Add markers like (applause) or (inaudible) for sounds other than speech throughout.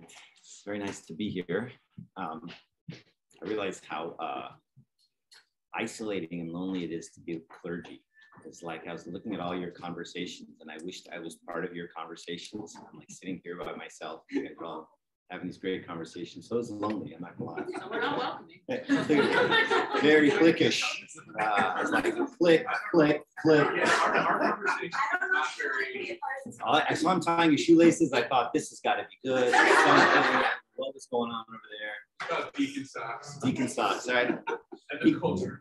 right. It's very nice to be here. Um, I realized how uh, isolating and lonely it is to be with clergy. It's like I was looking at all your conversations and I wished I was part of your conversations. I'm like sitting here by myself. You guys are all having these great conversations. So it's lonely, I'm not gonna lie. So we're not welcoming. (laughs) Very clickish. Uh, it's like click, click, click. I saw him tying his shoelaces. I thought this has got to be good. What was going on over there? Deacon socks. Deacon socks, all right. And the culture.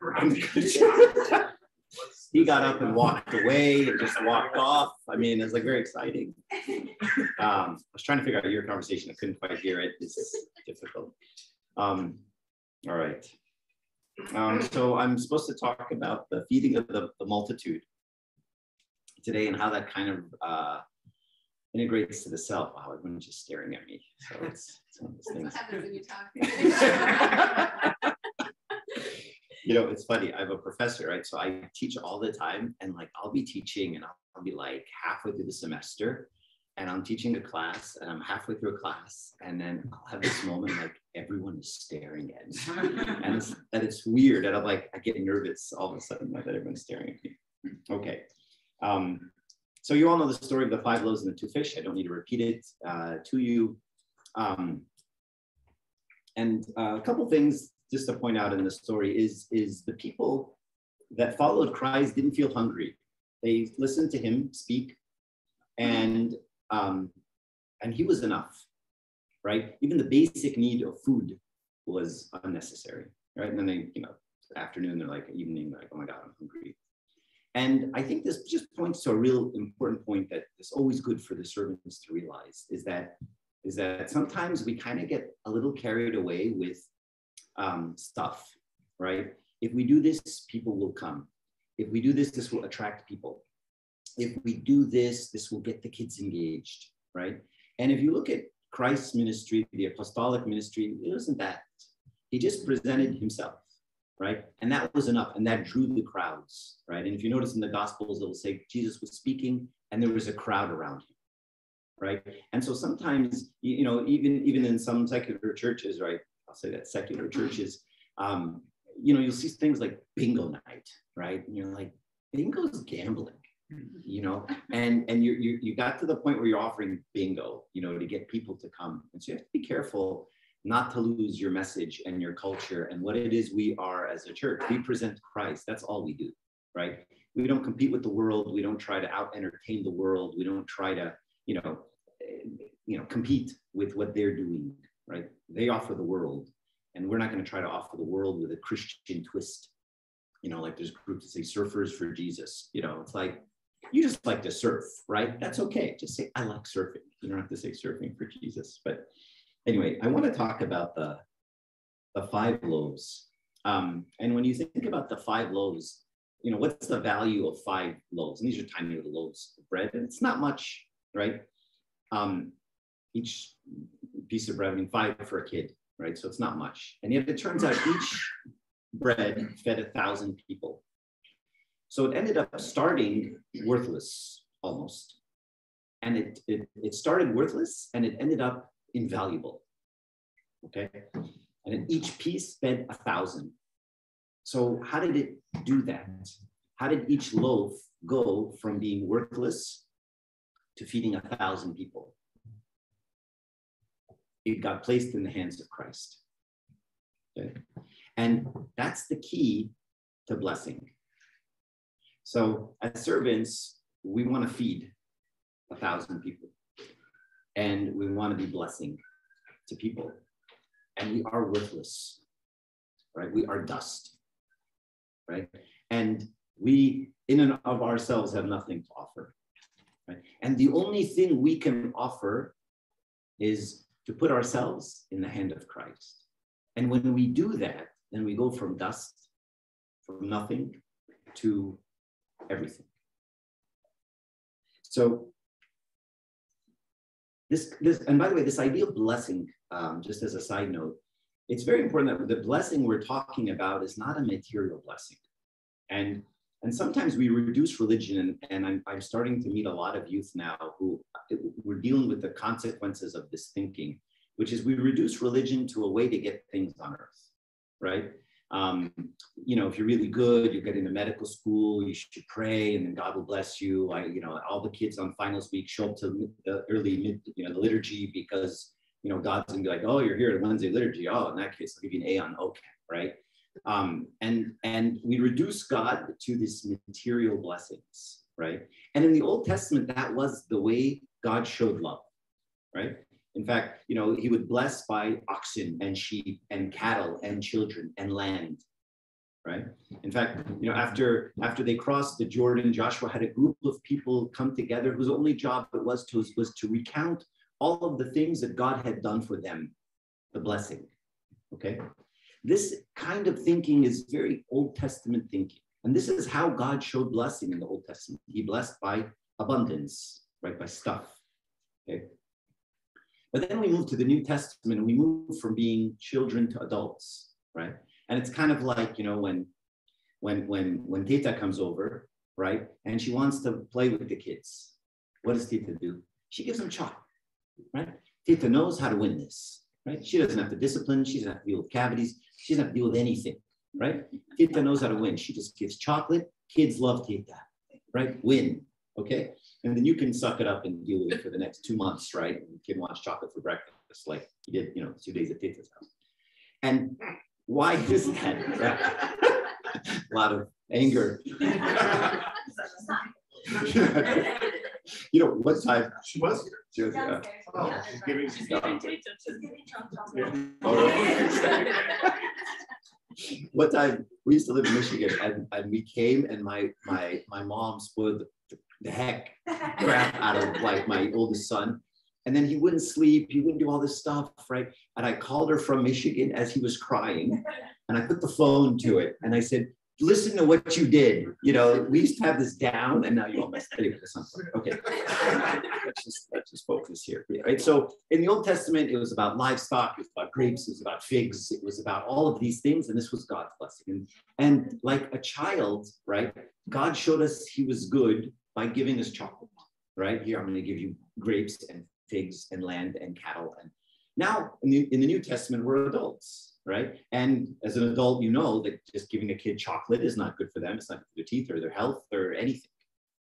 he got up and walked away and just walked off. I mean, it was like very exciting. Um, I was trying to figure out your conversation. I couldn't quite hear it. It's difficult. Um, all right. Um, so I'm supposed to talk about the feeding of the, the multitude today and how that kind of uh, integrates to the self. Wow, everyone's just staring at me. So it's, it's one of those things. What happens when you talk? (laughs) (laughs) you know, it's funny. I have a professor, right? So I teach all the time, and like I'll be teaching, and I'll, I'll be like halfway through the semester, and I'm teaching a class, and I'm halfway through a class, and then I'll have this moment like everyone is staring at me, (laughs) and it's, and it's weird, and I'm like I get nervous all of a sudden like, that everyone's staring at me. Okay, um, so you all know the story of the five loaves and the two fish. I don't need to repeat it uh, to you. Um, and uh, a couple things just to point out in the story is, is the people that followed Christ didn't feel hungry. They listened to him speak and, um, and he was enough, right? Even the basic need of food was unnecessary, right? And then they, you know, afternoon, they're like, evening, they're like, oh my God, I'm hungry. And I think this just points to a real important point that is always good for the servants to realize is that is that sometimes we kind of get a little carried away with um, stuff, right? If we do this, people will come. If we do this, this will attract people. If we do this, this will get the kids engaged, right? And if you look at Christ's ministry, the apostolic ministry, it wasn't that. He just presented himself, right? And that was enough. And that drew the crowds, right? And if you notice in the Gospels, it will say Jesus was speaking and there was a crowd around him, right? And so sometimes, you know, even, even in some secular churches, right? I'll say that secular churches, um, you know, you'll see things like bingo night, right? And you're like, bingo's gambling, you know, and and you you you got to the point where you're offering bingo, you know, to get people to come, and so you have to be careful not to lose your message and your culture and what it is we are as a church. We present Christ. That's all we do, right? We don't compete with the world. We don't try to out entertain the world. We don't try to, you know, eh, you know, compete with what they're doing right? They offer the world, and we're not going to try to offer the world with a Christian twist. You know, like there's groups that say surfers for Jesus. You know, it's like you just like to surf, right? That's okay. Just say I like surfing. You don't have to say surfing for Jesus. But anyway, I want to talk about the the five loaves. Um, and when you think about the five loaves, you know, what's the value of five loaves? And these are tiny little loaves of bread, and it's not much, right? Um, each piece of bread, I mean, five for a kid, right? So it's not much. And yet it turns out each bread fed a thousand people. So it ended up starting worthless almost. And it, it, it started worthless and it ended up invaluable. Okay. And then each piece fed a thousand. So how did it do that? How did each loaf go from being worthless to feeding a thousand people? it got placed in the hands of Christ. Okay? And that's the key to blessing. So, as servants, we want to feed a thousand people and we want to be blessing to people. And we are worthless, right? We are dust, right? And we, in and of ourselves, have nothing to offer, right? And the only thing we can offer is to put ourselves in the hand of Christ. And when we do that, then we go from dust, from nothing to everything. So this, this and by the way, this idea of blessing, um, just as a side note, it's very important that the blessing we're talking about is not a material blessing. And and sometimes we reduce religion, and, I'm, I'm starting to meet a lot of youth now who we're dealing with the consequences of this thinking. which is we reduce religion to a way to get things on earth, right? Um, you know, if you're really good, you're getting medical school, you should pray, and then God will bless you. I, you know, all the kids on finals week show up to the early mid, you know, the liturgy because you know God's gonna be like, oh, you're here at Wednesday liturgy. Oh, in that case, I'll give you an A on OCAP, right? Um, and and we reduce God to this material blessings, right? And in the Old Testament, that was the way God showed love, right? In fact, you know, he would bless by oxen and sheep and cattle and children and land, right? In fact, you know, after after they crossed the Jordan, Joshua had a group of people come together whose only job it was to was to recount all of the things that God had done for them, the blessing. Okay, this kind of thinking is very Old Testament thinking, and this is how God showed blessing in the Old Testament. He blessed by abundance, right, by stuff. Okay. But then we move to the New Testament and we move from being children to adults, right? And it's kind of like, you know, when when when when Tita comes over, right? And she wants to play with the kids. What does Tita do? She gives them chocolate, right? Tita knows how to win this, right? She doesn't have to discipline, she doesn't have to deal with cavities, she doesn't have to deal with anything, right? Tita knows how to win. She just gives chocolate. Kids love Tita, right? Win, okay? and then you can suck it up and deal with it for the next two months, right? And you can watch chocolate for breakfast, like you did, you know, two days at Tita's house. And why is that? Right? (laughs) A lot of anger. (laughs) you know, what time? She was here. She was, uh, Oh, she's giving. she's gone. (laughs) Oh, what time we used to live in Michigan and, and we came and my my my mom spoiled the, heck crap out of like my oldest son. And then he wouldn't sleep, he wouldn't do all this stuff, right? And I called her from Michigan as he was crying. And I put the phone to it and I said, listen to what you did. You know, we used to have this down and now you all messed anyway, not funny. Okay. let's just let's just focus here. Right. So in the Old Testament, it was about livestock, it was about grapes, it was about figs, it was about all of these things, and this was God's blessing. And, and like a child, right? God showed us he was good by giving us chocolate. Right? Here, I'm going to give you grapes and figs and land and cattle. And now in the in the New Testament, we're adults right? And as an adult, you know that just giving a kid chocolate is not good for them. It's not good for their teeth or their health or anything,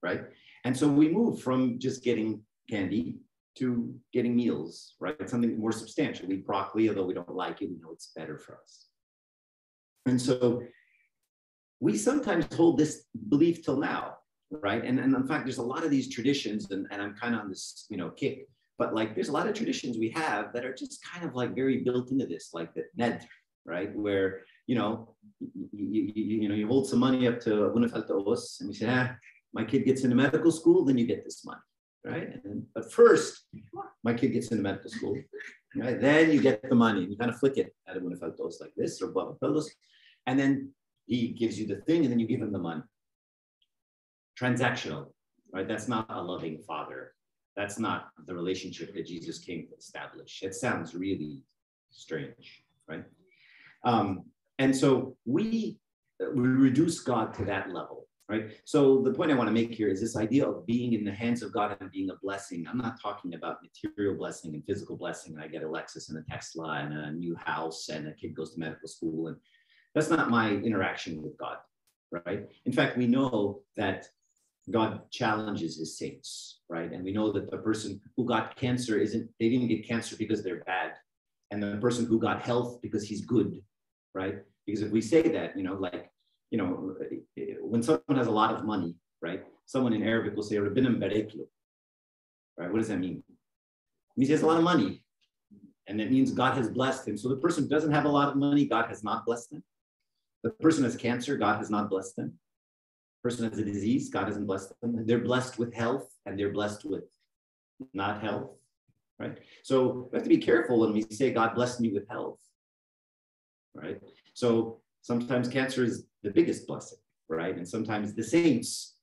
right? And so we move from just getting candy to getting meals, right? Something more substantial. We broccoli, although we don't like it, we know it's better for us. And so we sometimes hold this belief till now, right? And, and in fact, there's a lot of these traditions, and, and I'm kind of on this, you know, kick but like there's a lot of traditions we have that are just kind of like very built into this, like the Ned, right? Where, you know, you, you, you know, you hold some money up to Bunafaltaos and you say, ah, my kid gets into medical school, then you get this money, right? And, but first, my kid gets into medical school, right? Then you get the money. and You kind of flick it at Bunafaltaos like this or Bunafaltaos, and then he gives you the thing and then you give him the money. Transactional, right? That's not a loving father that's not the relationship that Jesus came to establish. It sounds really strange, right? Um, and so we, we reduce God to that level, right? So the point I want to make here is this idea of being in the hands of God and being a blessing. I'm not talking about material blessing and physical blessing. and I get a Lexus and a Tesla and a new house and a kid goes to medical school. And that's not my interaction with God, right? In fact, we know that God challenges his saints, right? And we know that the person who got cancer isn't, they didn't get cancer because they're bad. And the person who got health because he's good, right? Because if we say that, you know, like, you know, when someone has a lot of money, right? Someone in Arabic will say, right? What does that mean? It means he has a lot of money. And that means God has blessed him. So the person doesn't have a lot of money, God has not blessed them. The person has cancer, God has not blessed them person has a disease, God hasn't blessed them. They're blessed with health and they're blessed with not health, right? So we have to be careful when we say God blessed me with health, right? So sometimes cancer is the biggest blessing, right? And sometimes the saints,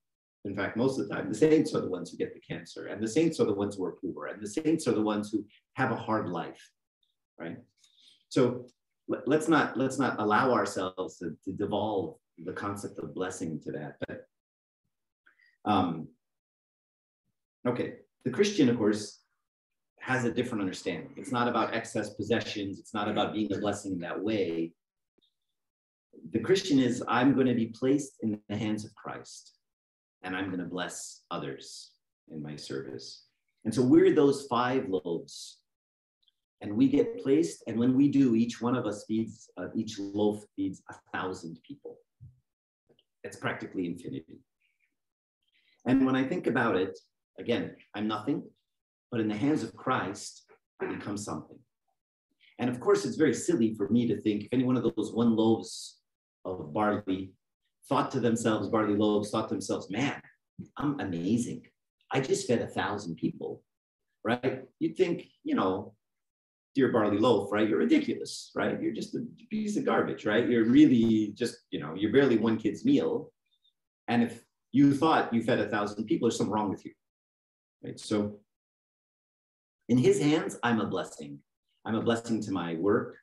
in fact, most of the time, the saints are the ones who get the cancer, and the saints are the ones who are poor, and the saints are the ones who have a hard life, right? So let's not let's not allow ourselves to, to devolve the concept of blessing to that. But um, okay, the Christian, of course, has a different understanding. It's not about excess possessions. It's not about being a blessing in that way. The Christian is I'm going to be placed in the hands of Christ and I'm going to bless others in my service. And so we're those five loaves and we get placed. And when we do, each one of us feeds, uh, each loaf feeds a thousand people. It's practically infinity. And when I think about it, again, I'm nothing, but in the hands of Christ, I become something. And of course, it's very silly for me to think if any one of those one loaves of barley thought to themselves, barley loaves, thought to themselves, man, I'm amazing. I just fed a thousand people, right? You'd think, you know, dear barley loaf, right? You're ridiculous, right? You're just a piece of garbage, right? You're really just, you know, you're barely one kid's meal. And if you thought you fed a thousand people, there's something wrong with you, right? So in his hands, I'm a blessing. I'm a blessing to my work,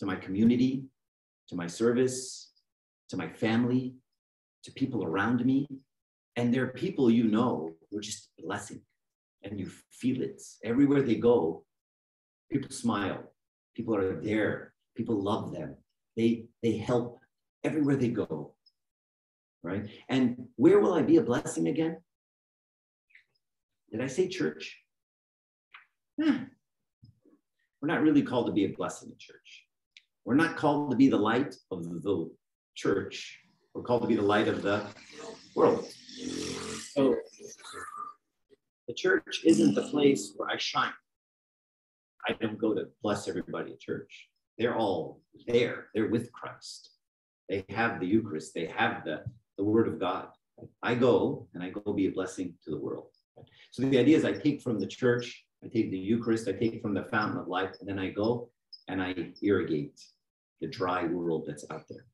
to my community, to my service, to my family, to people around me. And there are people you know who are just a blessing and you feel it everywhere they go. People smile, people are there, people love them, they, they help everywhere they go. Right? And where will I be a blessing again? Did I say church? Hmm. We're not really called to be a blessing in church. We're not called to be the light of the church. We're called to be the light of the world. So the church isn't the place where I shine. I don't go to bless everybody at church. They're all there. They're with Christ. They have the Eucharist. They have the, the Word of God. I go and I go be a blessing to the world. So the idea is I take from the church I take the Eucharist, I take from the fountain of life, and then I go and I irrigate the dry world that's out there.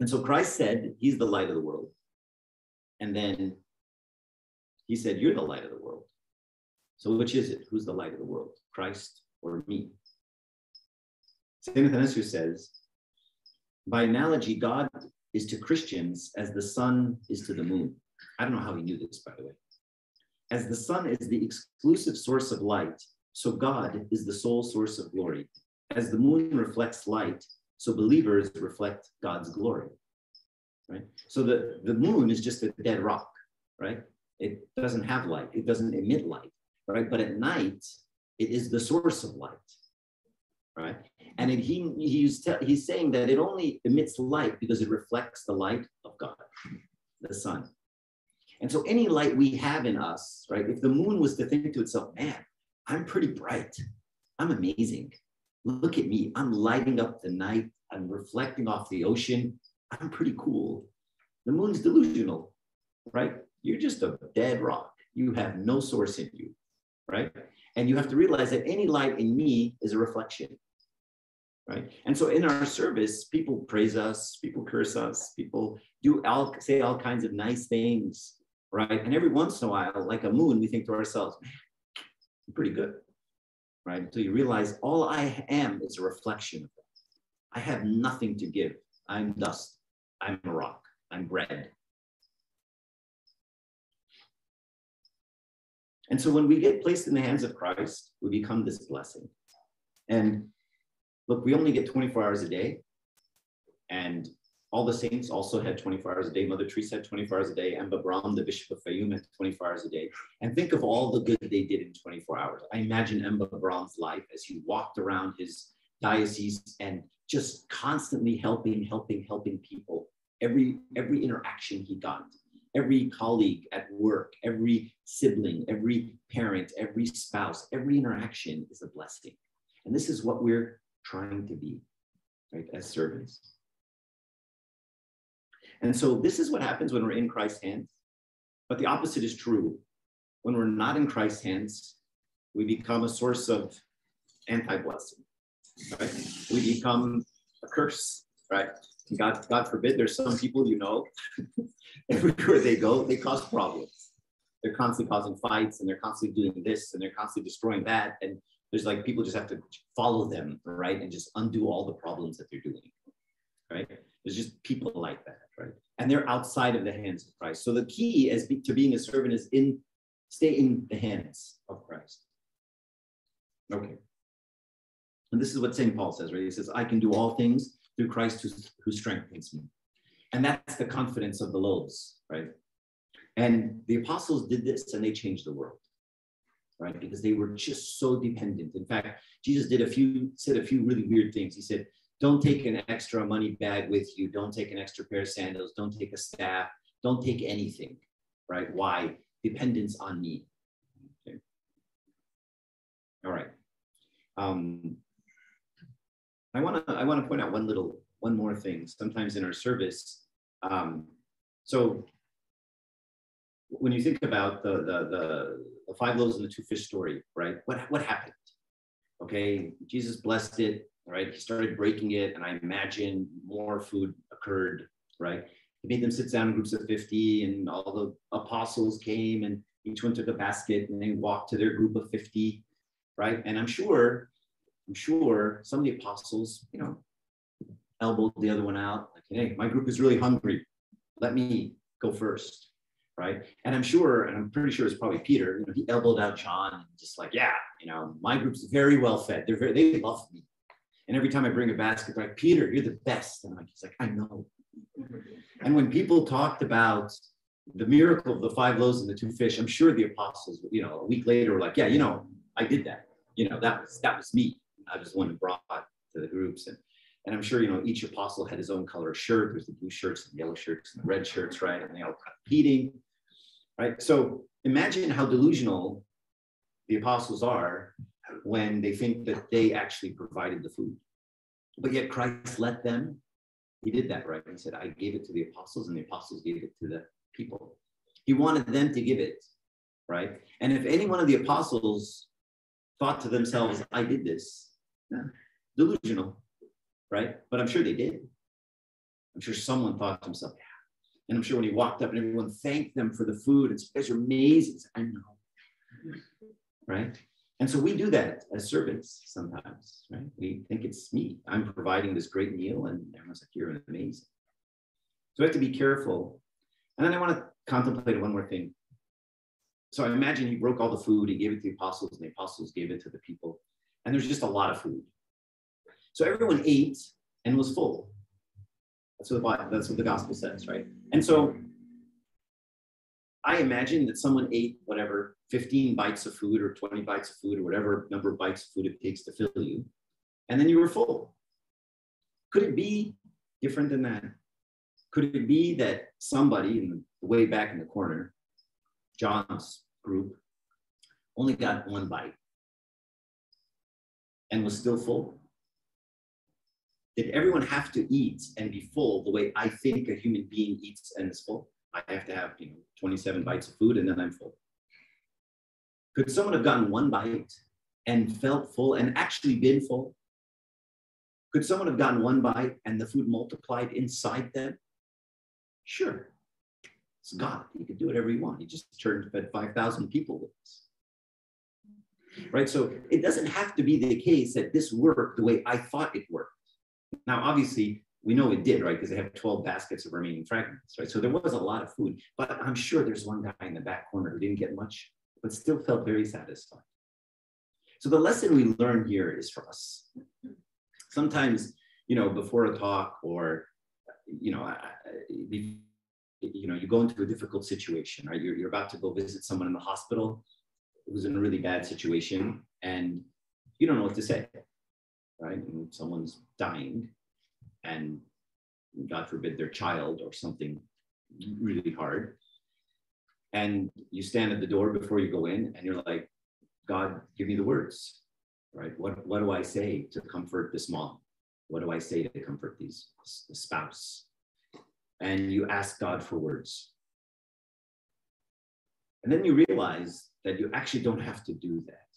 And so Christ said, He's the light of the world. And then He said, You're the light of the world. So which is it? Who's the light of the world? Christ or me? St. Athanasius says, by analogy, God is to Christians as the sun is to the moon. I don't know how he knew this, by the way. As the sun is the exclusive source of light, so God is the sole source of glory. As the moon reflects light, so believers reflect God's glory. Right? So the, the moon is just a dead rock, right? It doesn't have light, it doesn't emit light, right? But at night, it is the source of light, right? And it, he, he's, he's saying that it only emits light because it reflects the light of God, the sun. And so any light we have in us, right? If the moon was to think to itself, man, I'm pretty bright. I'm amazing. Look at me. I'm lighting up the night. I'm reflecting off the ocean. I'm pretty cool. The moon's delusional, right? You're just a dead rock. You have no source in you, right? And you have to realize that any light in me is a reflection, right? And so in our service, people praise us, people curse us, people do all say all kinds of nice things, right? And every once in a while, like a moon, we think to ourselves, pretty good, right? Until you realize all I am is a reflection of that. I have nothing to give. I'm dust. I'm a rock. I'm bread. And so when we get placed in the hands of Christ, we become this blessing. And look, we only get 24 hours a day. And all the saints also had 24 hours a day. Mother Teresa had 24 hours a day. Anba Abraam, the Bishop of Fayum, had 24 hours a day. And think of all the good they did in 24 hours. I imagine Anba Abraam's life as he walked around his diocese and just constantly helping, helping, helping people. Every every interaction he got, every colleague at work, every sibling, every parent, every spouse, every interaction is a blessing. And this is what we're trying to be, right, as servants. And so this is what happens when we're in Christ's hands. But the opposite is true. When we're not in Christ's hands, we become a source of anti-blessing. Right? We become a curse, right? God, God forbid, there's some people you know, (laughs) everywhere they go, they cause problems. They're constantly causing fights and they're constantly doing this and they're constantly destroying that. And there's like people just have to follow them, right? And just undo all the problems that they're doing, right? There's just people like that, right? And they're outside of the hands of Christ. So the key is be, to being a servant is in stay in the hands of Christ. Okay. And this is what St. Paul says, right? He says, I can do all things through Christ who, who strengthens me. And that's the confidence of the loaves, right? And the apostles did this and they changed the world, right? Because they were just so dependent. In fact, Jesus did a few, said a few really weird things. He said, don't take an extra money bag with you. Don't take an extra pair of sandals. Don't take a staff. Don't take anything, right? Why? Dependence on me. Okay. All right. Um, I want to I want to point out one little one more thing. Sometimes in our service, um, so when you think about the, the the the five loaves and the two fish story, right? What what happened? Okay, Jesus blessed it, right? He started breaking it, and I imagine more food occurred, right? He made them sit down in groups of 50, and all the apostles came, and each one took a basket, and they walked to their group of 50, right? And I'm sure, I'm sure some of the apostles, you know, elbowed the other one out, like, hey, my group is really hungry. Let me go first, right? And I'm sure, and I'm pretty sure it's probably Peter, you know, he elbowed out John and just like, yeah, you know, my group's very well fed. They're very, they love me. And every time I bring a basket, they're like, Peter, you're the best. And I'm like, he's like, I know. And when people talked about the miracle of the five loaves and the two fish, I'm sure the apostles, you know, a week later were like, yeah, you know, I did that. You know, that was that was me. I was the one who brought to the groups. And and I'm sure, you know, each apostle had his own color shirt. There's the blue shirts, the yellow shirts, and the red shirts, right? And they all competing, right? So imagine how delusional the apostles are when they think that they actually provided the food. But yet Christ let them. He did that, right? He said, I gave it to the apostles, and the apostles gave it to the people. He wanted them to give it, right? And if any one of the apostles thought to themselves, I did this, delusional, right? But I'm sure they did. I'm sure someone thought to himself, yeah. And I'm sure when he walked up and everyone thanked them for the food, it's guys are amazing. I know, right? And so we do that as servants sometimes, right? We think it's me. I'm providing this great meal, and everyone's like, you're amazing. So we have to be careful. And then I want to contemplate one more thing. So I imagine he broke all the food, he gave it to the apostles, and the apostles gave it to the people. And there's just a lot of food. So everyone ate and was full. That's what the, that's what the gospel says, right? And so I imagine that someone ate whatever 15 bites of food or 20 bites of food or whatever number of bites of food it takes to fill you, and then you were full. Could it be different than that? Could it be that somebody in the way back in the corner, John's group, only got one bite and was still full? Did everyone have to eat and be full the way I think a human being eats and is full? I have to have you know 27 bites of food and then I'm full. Could someone have gotten one bite and felt full and actually been full? Could someone have gotten one bite and the food multiplied inside them? Sure. It's God. He could do whatever he wants. He just turned fed 5,000 people with this. Right? So it doesn't have to be the case that this worked the way I thought it worked. Now, obviously, we know it did, right? Because they have 12 baskets of remaining fragments, right? So there was a lot of food, but I'm sure there's one guy in the back corner who didn't get much, but still felt very satisfied. So the lesson we learn here is for us. Sometimes, you know, before a talk or, you know, you know, you go into a difficult situation, right? You're, you're about to go visit someone in the hospital who's in a really bad situation and you don't know what to say, right? And someone's dying and God forbid their child or something really hard. And you stand at the door before you go in and you're like, God, give me the words, right? What, what do I say to comfort this mom? What do I say to comfort these the spouse? And you ask God for words. And then you realize that you actually don't have to do that,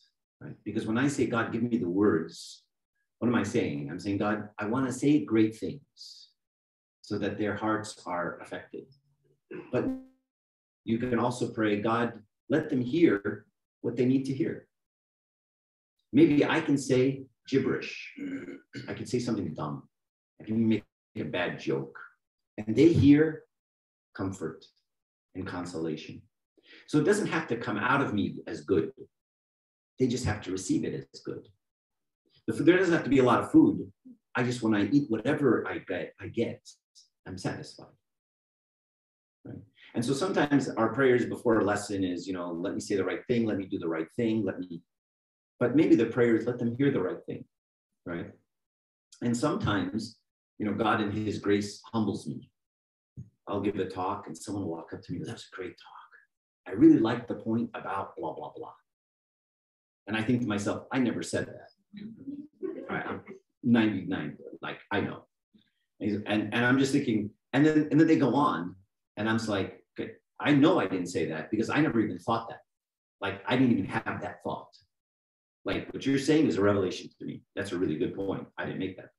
right? Because when I say, God, give me the words, what am I saying? I'm saying, God, I want to say great things so that their hearts are affected. But you can also pray, God, let them hear what they need to hear. Maybe I can say gibberish. I can say something dumb. I can make a bad joke. And they hear comfort and consolation. So it doesn't have to come out of me as good. They just have to receive it as good. The food- There doesn't have to be a lot of food. I just, when I eat whatever I get, I get, I'm satisfied. Right? And so sometimes our prayers before a lesson is, you know, let me say the right thing, let me do the right thing, let me, but maybe the prayers, let them hear the right thing, right? And sometimes, you know, God in his grace humbles me. I'll give a talk and someone will walk up to me, that's a great talk. I really like the point about blah, blah, blah. And I think to myself, I never said that. Right, I'm 99, like I know. And, and, and I'm just thinking, and then and then they go on, and I'm just like, okay, I know I didn't say that because I never even thought that. Like I didn't even have that thought. Like what you're saying is a revelation to me. That's a really good point. I didn't make that.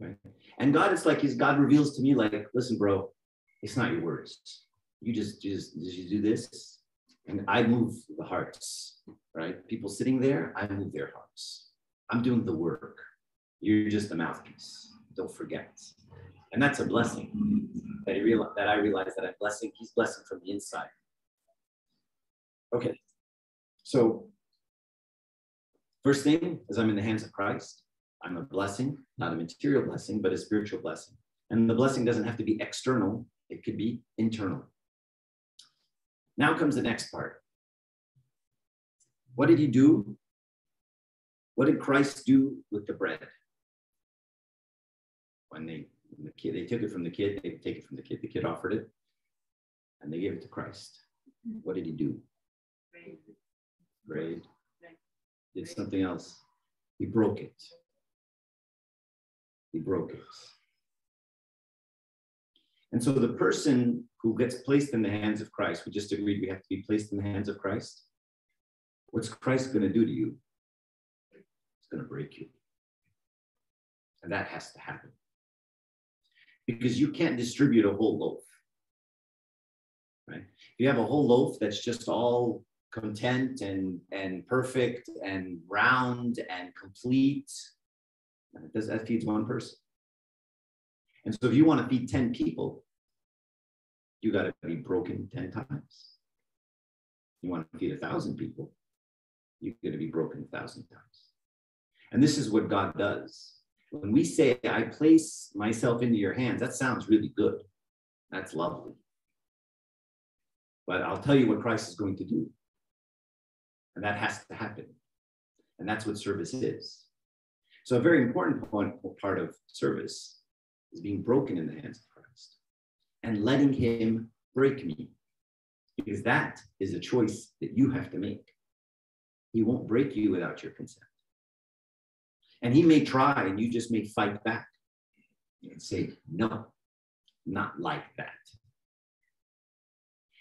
Right. And God it's like, He's God reveals to me, like, listen, bro, it's not your words. You just just, just do this. And I move the hearts, right? People sitting there, I move their hearts. I'm doing the work. You're just the mouthpiece. Don't forget. And that's a blessing that, I realize, that I realize that I'm blessing. He's blessing from the inside. Okay. So, first thing is I'm in the hands of Christ. I'm a blessing, not a material blessing, but a spiritual blessing. And the blessing doesn't have to be external, it could be internal. Now comes the next part. What did he do? What did Christ do with the bread? When they when the kid they took it from the kid, they take it from the kid. The kid offered it, and they gave it to Christ. What did he do? Prayed. Did something else. He broke it. He broke it. And so the person who gets placed in the hands of Christ, we just agreed we have to be placed in the hands of Christ. What's Christ going to do to you? It's going to break you. And that has to happen. Because you can't distribute a whole loaf. Right? If you have a whole loaf that's just all content and, and perfect and round and complete, that, feeds one person. And so if you want to feed 10 people, you got to be broken 10 times. You want to feed a thousand people, you're going to be broken a thousand times. And this is what God does. When we say, I place myself into your hands, that sounds really good. That's lovely. But I'll tell you what Christ is going to do. And that has to happen. And that's what service is. So, a very important point, part of service is being broken in the hands and letting Him break me. Because that is a choice that you have to make. He won't break you without your consent. And He may try, and you just may fight back and say, No, not like that.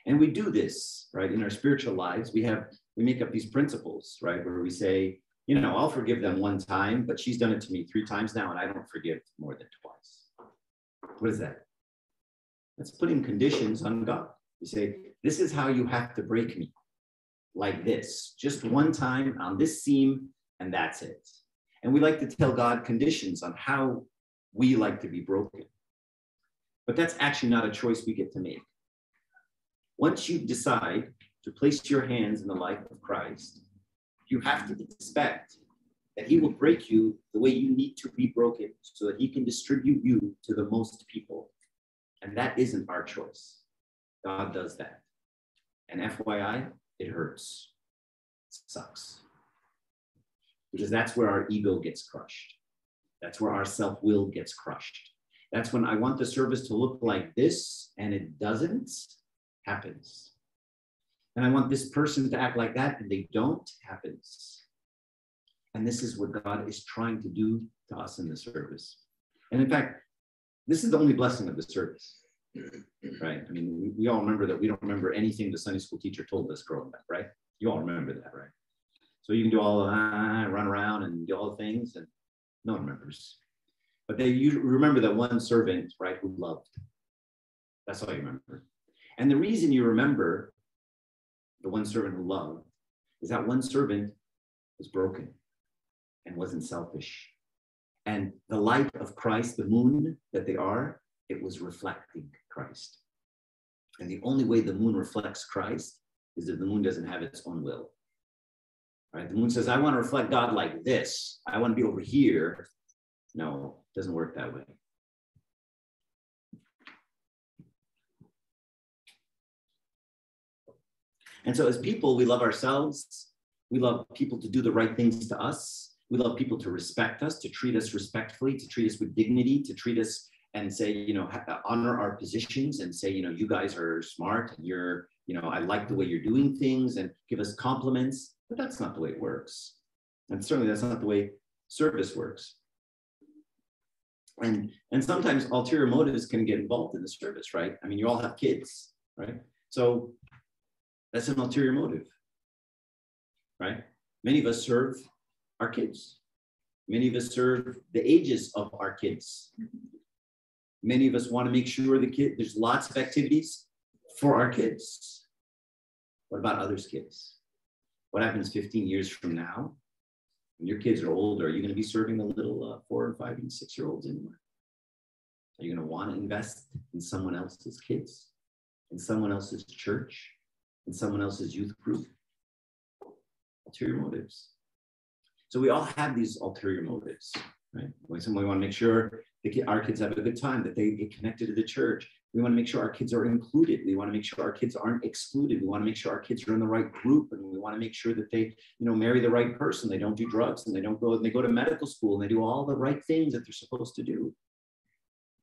And we do this, right, in our spiritual lives. We have, we make up these principles, right, where we say, you know, I'll forgive them one time, but she's done it to me three times now, and I don't forgive more than twice. What is that? That's putting conditions on God. You say, this is how you have to break me, like this, just one time on this seam, and that's it. And we like to tell God conditions on how we like to be broken. But that's actually not a choice we get to make. Once you decide to place your hands in the life of Christ, you have to expect that he will break you the way you need to be broken so that he can distribute you to the most people. And that isn't our choice. God does that. And FYI, it hurts. It sucks. Because that's where our ego gets crushed. That's where our self will gets crushed. That's when I want the service to look like this and it doesn't, happens. And I want this person to act like that and they don't, happens. And this is what God is trying to do to us in the service. And in fact, this is the only blessing of the service, right? I mean, we, we all remember that we don't remember anything the Sunday school teacher told us growing up, right? You all remember that, right? So you can do all the ah, run around and do all the things, and no one remembers. But they you remember that one servant, right, who loved. That's all you remember. And the reason you remember the one servant who loved is that one servant was broken and wasn't selfish. And the light of Christ, the moon that they are, it was reflecting Christ. And the only way the moon reflects Christ is that the moon doesn't have its own will. Right? The moon says, I want to reflect God like this. I want to be over here. No, it doesn't work that way. And so, as people, we love ourselves. We love people to do the right things to us. We love people to respect us, to treat us respectfully, to treat us with dignity, to treat us and say, you know, honor our positions and say, you know, you guys are smart and you're, you know, I like the way you're doing things and give us compliments. But that's not the way it works. And certainly that's not the way service works. And, and sometimes ulterior motives can get involved in the service, right? I mean, you all have kids, right? So that's an ulterior motive, right? Many of us serve our kids. Many of us serve the ages of our kids. Many of us want to make sure the kid, there's lots of activities for our kids. What about others' kids? What happens 15 years from now? When your kids are older, are you going to be serving the little uh, four and five and six year olds anymore? Are you going to want to invest in someone else's kids, in someone else's church, in someone else's youth group? Ulterior motives. So we all have these ulterior motives, right? We want to make sure that our kids have a good time, that they get connected to the church. We want to make sure our kids are included. We want to make sure our kids aren't excluded. We want to make sure our kids are in the right group, and we want to make sure that they, you know, marry the right person. They don't do drugs, and they don't go. And they go to medical school, and they do all the right things that they're supposed to do.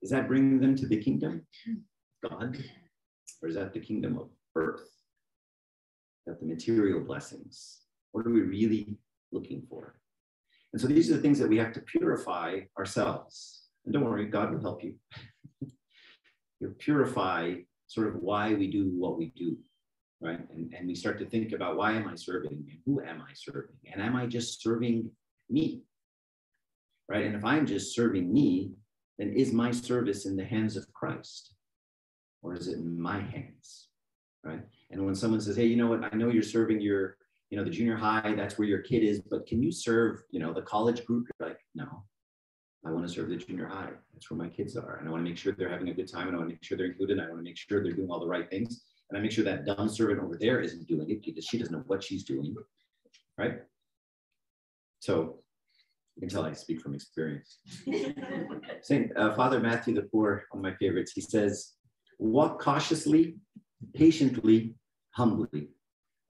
Is that bringing them to the kingdom, God, or is that the kingdom of earth? That the material blessings. What are we really looking for? And so these are the things that we have to purify ourselves. And don't worry, God will help you. (laughs) you purify sort of why we do what we do, right? And, and we start to think about why am I serving and who am I serving? And am I just serving me? Right? And if I'm just serving me, then is my service in the hands of Christ? Or is it in my hands? Right? And when someone says, hey, you know what, I know you're serving your you know, the junior high, that's where your kid is, but can you serve, you know, the college group? You're like, no, I want to serve the junior high. That's where my kids are. And I want to make sure they're having a good time and I want to make sure they're included. And i want to make sure they're doing all the right things. And I make sure that dumb servant over there isn't doing it because she doesn't know what she's doing. Right. So you can tell I speak from experience. (laughs) Saint uh, Father Matthew the Poor, one of my favorites, he says, walk cautiously, patiently, humbly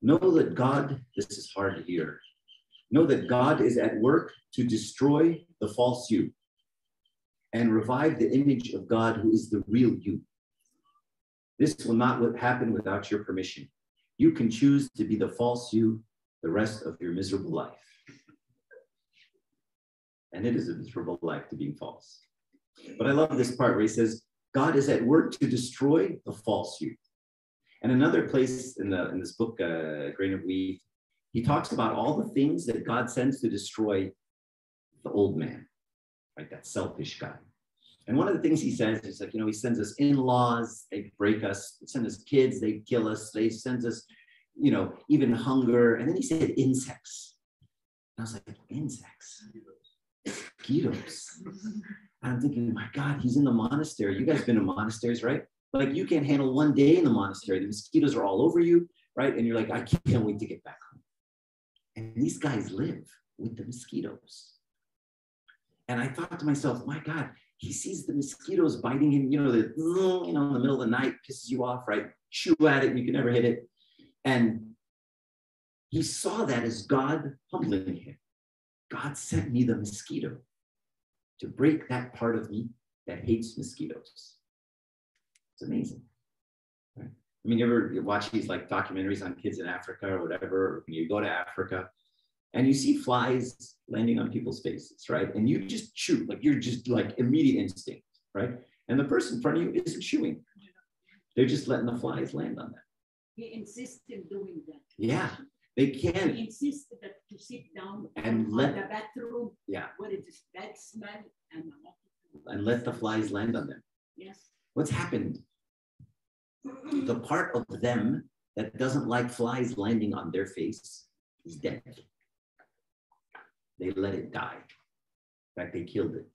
Know that God, this is hard to hear. Know that God is at work to destroy the false you and revive the image of God who is the real you. This will not happen without your permission. You can choose to be the false you the rest of your miserable life. And it is a miserable life to being false. But I love this part where he says, God is at work to destroy the false you. And another place in the in this book, uh, Grain of Wheat, he talks about all the things that God sends to destroy the old man, right? That selfish guy. And one of the things he says is like, you know, he sends us in-laws, they break us, they send us kids, they kill us, they send us, you know, even hunger. And then he said insects. And I was like, insects, mosquitoes. And I'm thinking, my God, he's in the monastery. You guys been to monasteries, right? Like you can't handle one day in the monastery. The mosquitoes are all over you, right? And you're like, I can't wait to get back home. And these guys live with the mosquitoes. And I thought to myself, my God, he sees the mosquitoes biting him, you know, the, you know, in the middle of the night, pisses you off, right? Chew at it and you can never hit it. And he saw that as God humbling him. God sent me the mosquito to break that part of me that hates mosquitoes. It's amazing. Right? I mean, you ever watch these like documentaries on kids in Africa or whatever, you go to Africa and you see flies landing on people's faces, right? And you just chew, like you're just like immediate instinct, right? And the person in front of you isn't chewing. They're just letting the flies land on them. He insisted doing that. Yeah, they can. He insisted that to sit down And on let- the bathroom Yeah, where it is bad smell and and let the flies land on them. yes. What's happened? The part of them that doesn't like flies landing on their face is dead. They let it die. In fact, they killed it.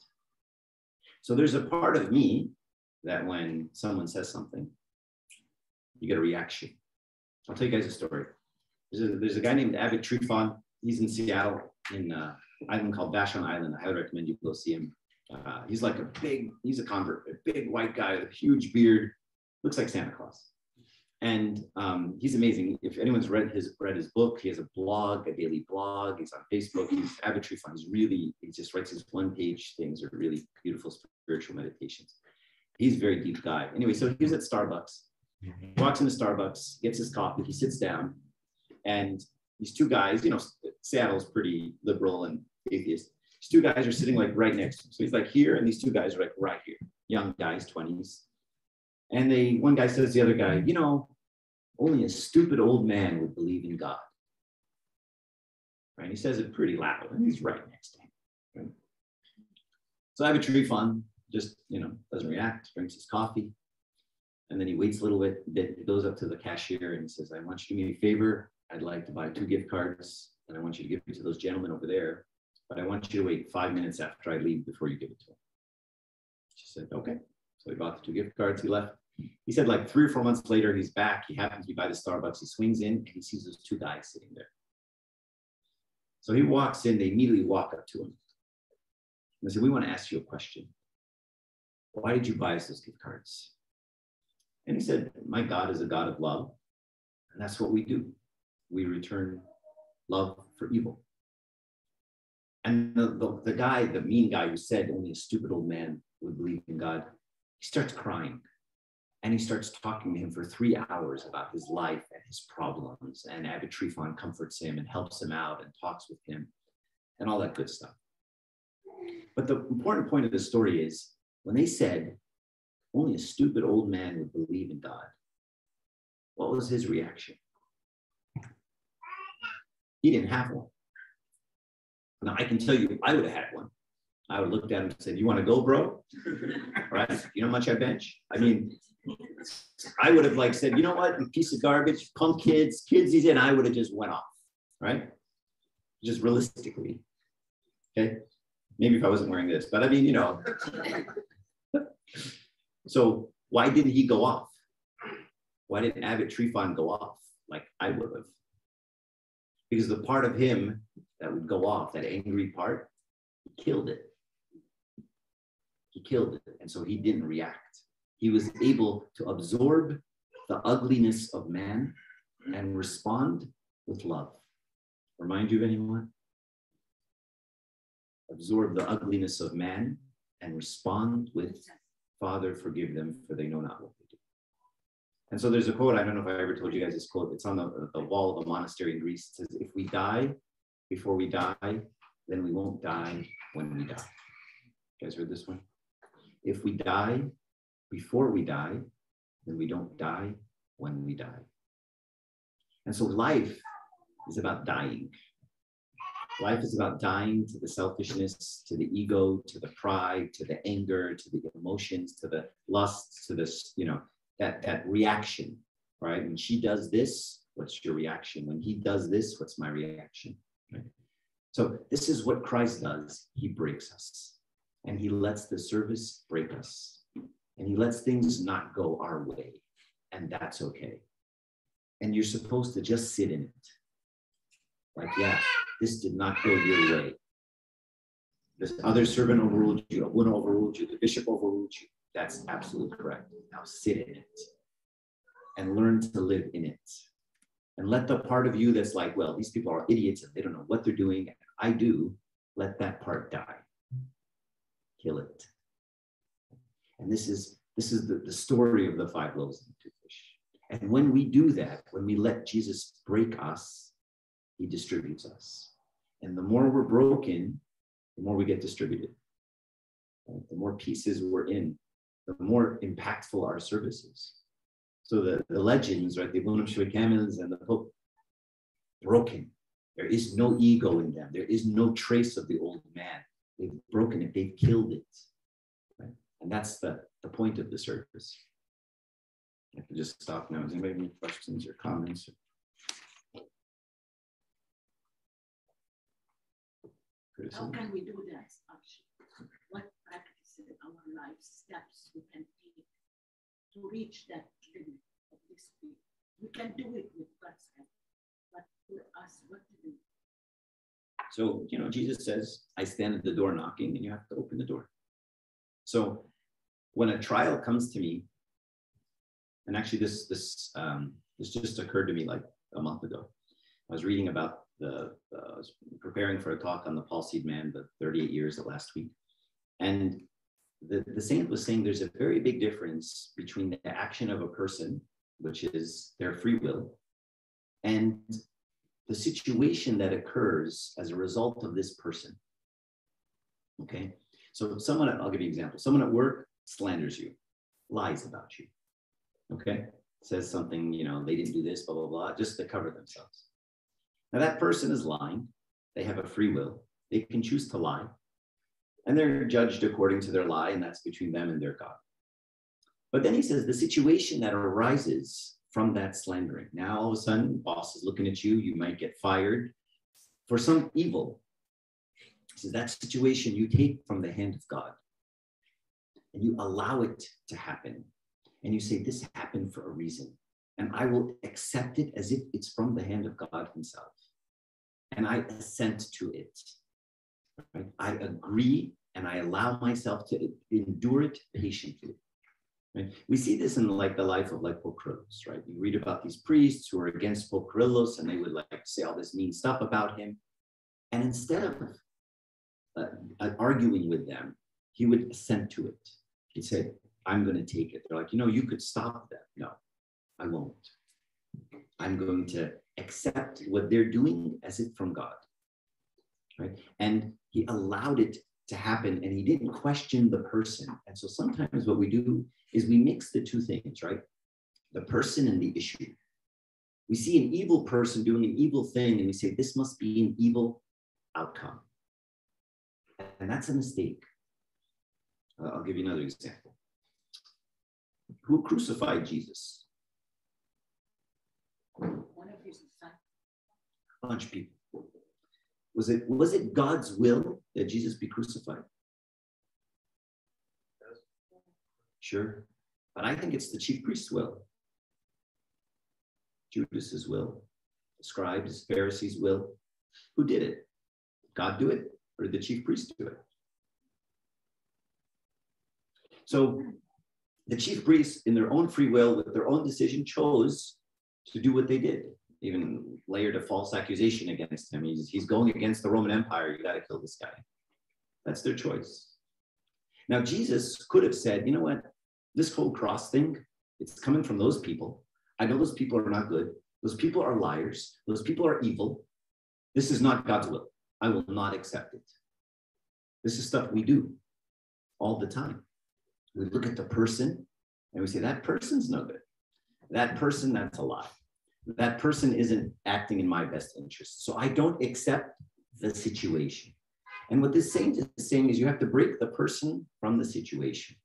So there's a part of me that when someone says something, you get a reaction. I'll tell you guys a story. There's a, there's a guy named Abbot Tryphon. He's in Seattle, in an island called Vashon Island. I highly recommend you go see him. Uh, he's like a big, he's a convert, a big white guy with a huge beard, looks like Santa Claus. And um, he's amazing. If anyone's read his read his book, he has a blog, a daily blog. He's on Facebook. He's Tryphon. He's really, he just writes his one page things are really beautiful spiritual meditations. He's a very deep guy. Anyway, so he was at Starbucks, walks into Starbucks, gets his coffee, he sits down, and these two guys, you know, Seattle's pretty liberal and atheist. These two guys are sitting like right next to him. So he's like here, and these two guys are like right here, young guys, 20s. And they, one guy says to the other guy, you know, only a stupid old man would believe in God. Right? He says it pretty loud, and he's right next to him. Right? So I have a Tryphon, just, you know, doesn't react, drinks his coffee. And then he waits a little bit, bit, goes up to the cashier and says, I want you to do me a favor. I'd like to buy two gift cards and I want you to give it to those gentlemen over there. But I want you to wait five minutes after I leave before you give it to them. She said, okay. So he bought the two gift cards, he left. He said like three or four months later, he's back. He happens to be by the Starbucks. He swings in and he sees those two guys sitting there. So he walks in, they immediately walk up to him. And they said, we want to ask you a question. Why did you buy us those gift cards? And he said, My God is a God of love. And that's what we do. We return love for evil. And the, the, the, guy, the mean guy who said only a stupid old man would believe in God, he starts crying. And he starts talking to him for three hours about his life and his problems. And Abbot Tryphon comforts him and helps him out and talks with him and all that good stuff. But the important point of the story is when they said, only a stupid old man would believe in God, what was his reaction? He didn't have one. Now, I can tell you, I would have had one. I would look looked at him and said, You want to go, bro? (laughs) right? You know how much I bench? I mean, I would have like said, you know what, you piece of garbage, punk kids, kids he's in, I would have just went off, right? Just realistically. Okay. Maybe if I wasn't wearing this, but I mean, you know. (laughs) so why didn't he go off? Why didn't Abbot Tryphon go off like I would have? Because the part of him that would go off, that angry part, he killed it. Killed it. And so he didn't react. He was able to absorb the ugliness of man and respond with love. Remind you of anyone? Absorb the ugliness of man and respond with, Father, forgive them, for they know not what they do. And so there's a quote, I don't know if I ever told you guys this quote, it's on the, the wall of a monastery in Greece. It says, If we die before we die, then we won't die when we die. You guys heard this one? If we die before we die, then we don't die when we die. And so life is about dying. Life is about dying to the selfishness, to the ego, to the pride, to the anger, to the emotions, to the lusts, to this, you know, that, that reaction, right? When she does this, what's your reaction? When he does this, what's my reaction? Right? So this is what Christ does. He breaks us and he lets the service break us and he lets things not go our way. And that's okay. And you're supposed to just sit in it. Like, yeah, this did not go your way. This other servant overruled you, a woman overruled you, the bishop overruled you. That's absolutely correct. Now sit in it and learn to live in it. And let the part of you that's like, well, these people are idiots and they don't know what they're doing. I do, let that part die. Kill it. And this is this is the, the story of the five loaves and two fish. And when we do that, when we let Jesus break us, he distributes us. And the more we're broken, the more we get distributed. Right? The more pieces we're in, the more impactful our services. So the, the legends, right, the Abunam Camels and the Pope, broken. There is no ego in them. There is no trace of the old man. They've broken it. They've killed it. Right? And that's the, the point of the service. I can just stop now. Does anybody have any questions or comments? How can we do that actually? What practices in our life steps we can take to reach that limit of this we can do it with God's help. But for us, what to do? So, you know, Jesus says, I stand at the door knocking and you have to open the door. So when a trial comes to me, and actually this this um, this just occurred to me like a month ago. I was reading about the uh, I was preparing for a talk on the Paul Man, the 38 years of last week. And the, the saint was saying there's a very big difference between the action of a person, which is their free will, and the situation that occurs as a result of this person. Okay, so someone, I'll give you an example. Someone at work slanders you, lies about you. Okay, says something, you know, they didn't do this, blah, blah, blah, just to cover themselves. Now that person is lying. They have a free will. They can choose to lie. And they're judged according to their lie, and that's between them and their God. But then he says the situation that arises from that slandering. Now, all of a sudden, boss is looking at you, you might get fired for some evil. So that situation you take from the hand of God and you allow it to happen. And you say, This happened for a reason. And I will accept it as if it's from the hand of God Himself. And I assent to it. Right? I agree and I allow myself to endure it patiently. Right? We see this in like the life of like Pope Kyrillos, right? You read about these priests who are against Pope Kyrillos and they would like say all this mean stuff about him. And instead of uh, uh, arguing with them, he would assent to it. He'd say, I'm going to take it. They're like, you know, you could stop them. No, I won't. I'm going to accept what they're doing as if from God. Right? And he allowed it to happen and he didn't question the person. And so sometimes what we do is we mix the two things, right? The person and the issue. We see an evil person doing an evil thing and we say, this must be an evil outcome. And that's a mistake. Uh, I'll give you another example. Who crucified Jesus? One of his disciples. A bunch of people. Was it, was it God's will that Jesus be crucified? Sure. But I think it's the chief priest's will. Judas's will, the scribes, Pharisees' will. Who did it? God do it, or did the chief priest do it? So the chief priests, in their own free will, with their own decision, chose to do what they did. Even layered a false accusation against him. He's, he's going against the Roman Empire. You got to kill this guy. That's their choice. Now, Jesus could have said, you know what? This whole cross thing, it's coming from those people. I know those people are not good. Those people are liars. Those people are evil. This is not God's will. I will not accept it. This is stuff we do all the time. We look at the person and we say, that person's no good. That person, that's a lie. That person isn't acting in my best interest. So I don't accept the situation. And what this saint is saying is you have to break the person from the situation.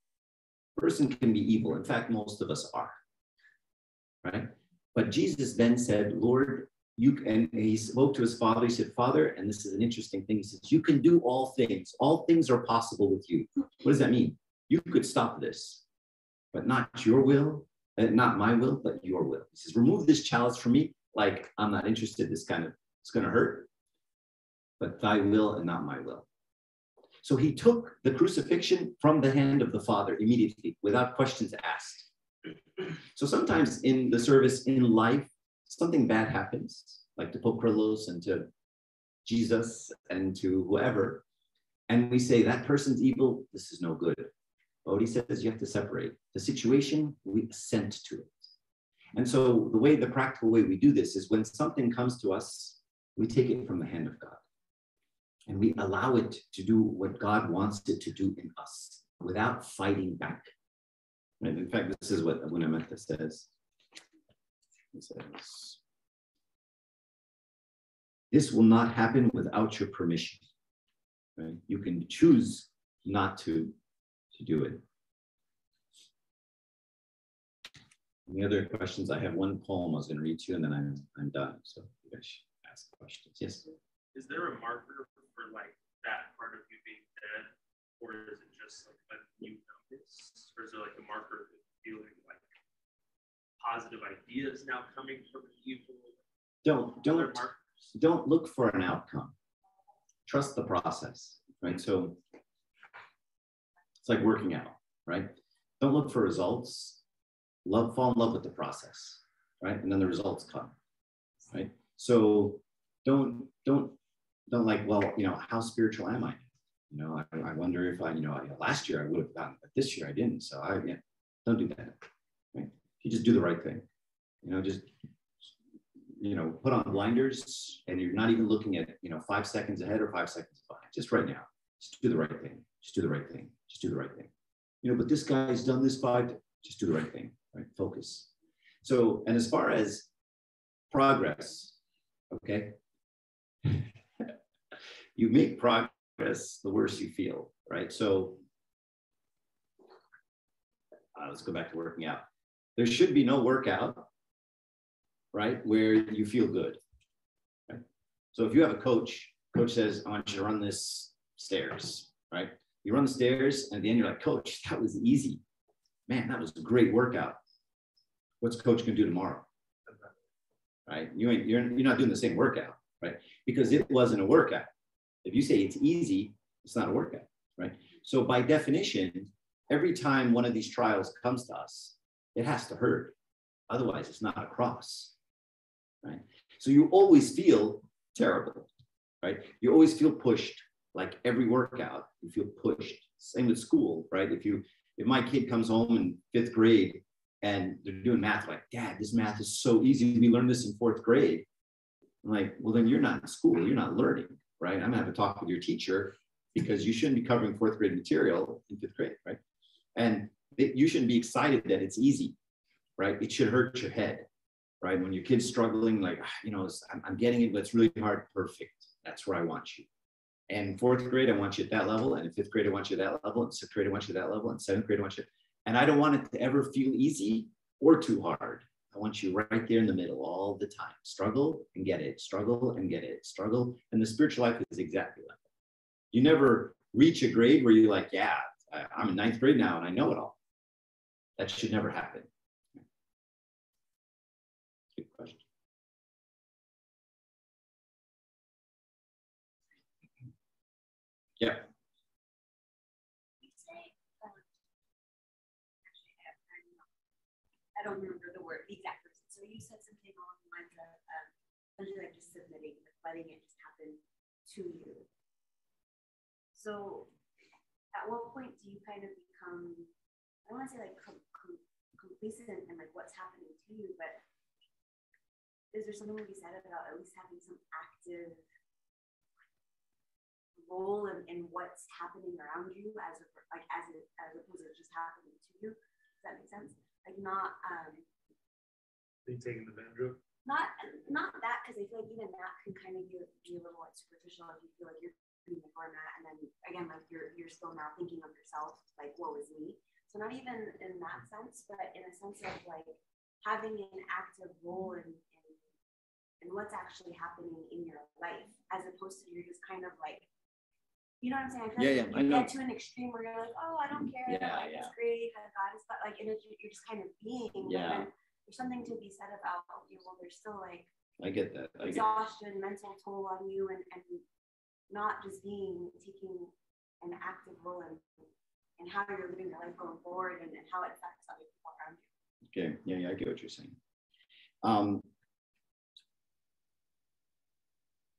Person can be evil. In fact, most of us are. Right? But Jesus then said, Lord, you and he spoke to his father. He said, Father, and this is an interesting thing. He says, You can do all things. All things are possible with you. What does that mean? You could stop this, but not your will, Uh, not my will, but your will. He says, Remove this chalice from me. Like I'm not interested. This kind of it's going to hurt, but thy will and not my will. So he took the crucifixion from the hand of the Father immediately without questions asked. So sometimes in the service in life, something bad happens, like to Pope Kyrillos and to Jesus and to whoever. And we say, that person's evil, this is no good. He says, you have to separate the situation, we assent to it. And so the way, the practical way we do this is when something comes to us, we take it from the hand of God and we allow it to do what God wants it to do in us without fighting back. And in fact, this is what Abuna says. He says, this will not happen without your permission. Right? You can choose not to, to do it. Any other questions? I have one poem I was going to read to you, and then I'm, I'm done. So you guys should ask questions. Yes. Is there a marker for like that part of you being dead, or is it just like a new notice, or is there like a marker feeling like positive ideas now coming from people? Don't don't don't look for an outcome. Trust the process, right? So it's like working out, right? Don't look for results. Love, fall in love with the process, right? And then the results come, right? So don't don't don't like, well, you know, how spiritual am I? You know, I, I wonder if I, you know, I, last year I would have gotten, but this year I didn't. So I, yeah, don't do that, right? You just do the right thing. You know, just you know, put on blinders and you're not even looking at, you know, five seconds ahead or five seconds behind, just right now. Just do the right thing. Just do the right thing. Just do the right thing. You know, but this guy's done this five, just do the right thing, right? Focus. So, and as far as progress, okay, (laughs) you make progress the worse you feel, right? So, uh, let's go back to working out. There should be no workout right? Where you feel good. Right? So if you have a coach, coach says, I want you to run this stairs, right? You run the stairs, and at the end, you're like, Coach, (laughs) that was easy. Man, that was a great workout. What's coach gonna do tomorrow? Right? You ain't you're, you're not doing the same workout, right? Because it wasn't a workout. If you say it's easy, it's not a workout, right? So by definition, every time one of these trials comes to us, it has to hurt. Otherwise, it's not a cross right? So you always feel terrible, right? You always feel pushed. Like every workout, you feel pushed. Same with school, right? If you if my kid comes home in fifth grade and they're doing math, like, Dad, this math is so easy. We learned this in fourth grade. I'm like, well, then you're not in school. You're not learning, right? I'm gonna have to talk with your teacher because you shouldn't be covering fourth grade material in fifth grade, right? And it, you shouldn't be excited that it's easy, right? It should hurt your head right? When your kid's struggling, like, ah, you know, I'm, I'm getting it, but it's really hard. Perfect. That's where I want you. And fourth grade, I want you at that level. And in fifth grade, I want you at that level. And sixth grade, I want you at that level. And seventh grade, I want you. And I don't want it to ever feel easy or too hard. I want you right there in the middle all the time. Struggle and get it, struggle and get it, struggle. And the spiritual life is exactly like that. You never reach a grade where you're like, yeah, I'm in ninth grade now and I know it all. That should never happen. Good question. Yeah. I don't remember the word, the exact person. So you said something along the lines of um, essentially like just submitting, like letting it just happen to you. So at what point do you kind of become, I don't want to say like com- com- complacent and like what's happening to you, but is there something to be said about at least having some active role in, in what's happening around you as a, like as it, as opposed to just happening to you? Does that make sense? Like not um Are you taking the bedroom? not not that because I feel like even that can kind of be, be a little like superficial if you feel like you're being the doormat and then again like you're you're still now thinking of yourself like what was me. So not even in that sense, but in a sense of like having an active role in, in and what's actually happening in your life, as opposed to you're just kind of like, you know what I'm saying? Yeah, like yeah, you I know. get to an extreme where you're like, oh, I don't care, Yeah, like, yeah. it's great, God is, but like, and you're just kind of being. Yeah. There's something to be said about, you know, well, there's still like I get that. I get exhaustion, mental toll on you, and and not just being taking an active role in in how you're living your life going forward and, and how it affects other people around you. Okay, yeah, yeah, I get what you're saying. Um,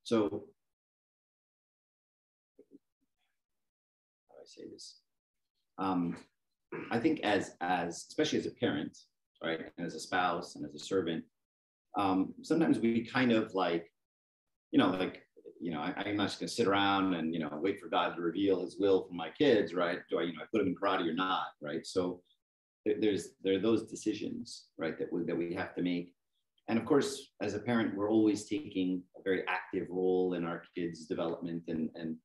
so, how do I say this? Um, I think as as especially as a parent, right, and as a spouse and as a servant, um, sometimes we kind of like, you know, like you know, I, I'm not just gonna sit around and you know wait for God to reveal His will for my kids, right? Do I, you know, I put them in karate or not, right? So there's there are those decisions, right, that we that we have to make. And of course, as a parent, we're always taking a very active role in our kids' development. And and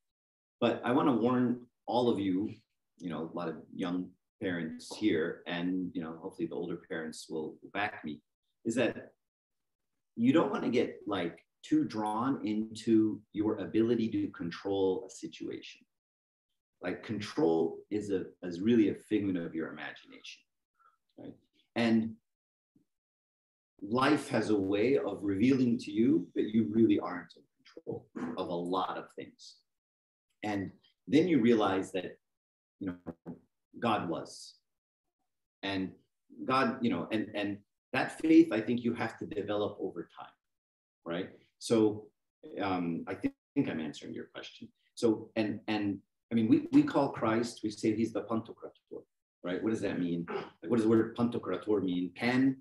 but I want to warn all of you, you know, a lot of young parents here, and you know, hopefully the older parents will back me, is that you don't want to get like too drawn into your ability to control a situation. Like control is a is really a figment of your imagination, right? And life has a way of revealing to you that you really aren't in control of a lot of things. And then you realize that, you know, God was. And God, you know, and and that faith, I think you have to develop over time, right? So um, I think, think I'm answering your question. So and and I mean, we, we call Christ, we say he's the Pantocrator, right? What does that mean? Like, what does the word Pantocrator mean? Pan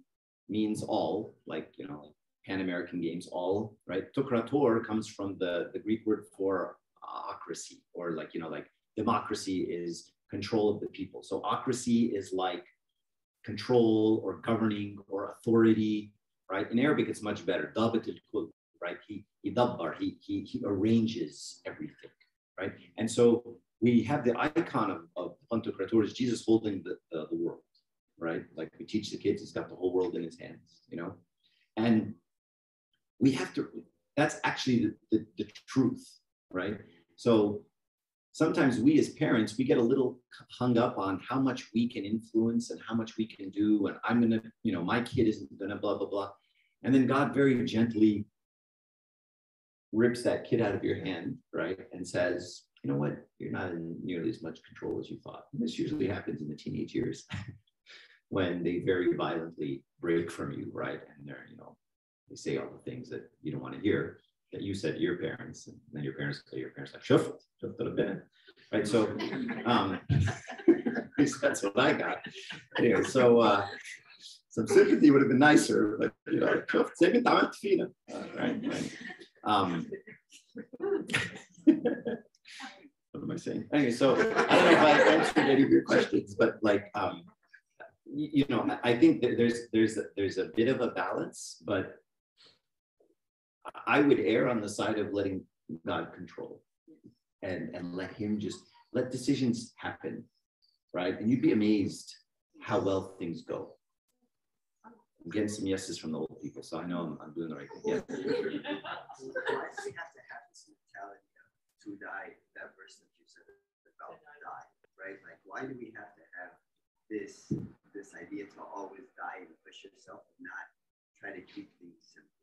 means all, like, you know, Pan American Games, all, right? Tokrator comes from the, the Greek word for ocracy, or like, you know, like democracy is control of the people. So ocracy is like control or governing or authority, right? In Arabic, it's much better. Kul, right? He, he dabbar, he, he, he arranges everything right? And so we have the icon of, of Pantocrator is Jesus holding the, the, the, world, right? Like we teach the kids, he's got the whole world in his hands, you know? And we have to, that's actually the, the, the truth, right? So sometimes we as parents, we get a little hung up on how much we can influence and how much we can do. And I'm gonna, you know, my kid isn't gonna blah, blah, blah. And then God very gently rips that kid out of your hand, right? And says, you know what, you're not in nearly as much control as you thought. And this usually happens in the teenage years (laughs) when they very violently break from you, right? And they're, you know, they say all the things that you don't want to hear that you said to your parents, and then your parents say your parents like, shuf, shuf to the right? So um, (laughs) that's what I got. Anyway, so uh, some sympathy would have been nicer, but you know, (laughs) shuf, uh, right? right. Um, (laughs) what am I saying? Anyway, so I don't know if I answered any of your questions, but like, um, you, you know, I think that there's there's a, there's a bit of a balance, but I would err on the side of letting God control and and let Him just let decisions happen, right? And you'd be amazed how well things go. I'm getting some yeses from the old people, so I know I'm, I'm doing the right thing. (laughs) Yeah. Why do we have to have this mentality to die, that verse that you said about die, right? Like, why do we have to have this this idea to always die and push yourself and not try to keep things simple?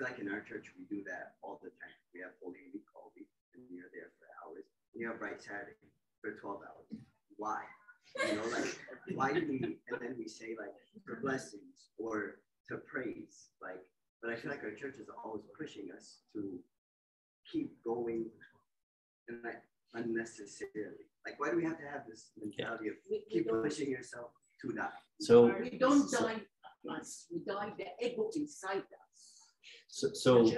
Like, I feel like in our church we do that all the time. We have Holy Week all week, and you're there for hours. And you have Bright Saturday for 12 hours. Why? You know, like why do we and then we say like for blessings or to praise, like but I feel like our church is always pushing us to keep going and like unnecessarily. Like why do we have to have this mentality of keep pushing yourself to die? So we don't die us, we die the ego inside us. So so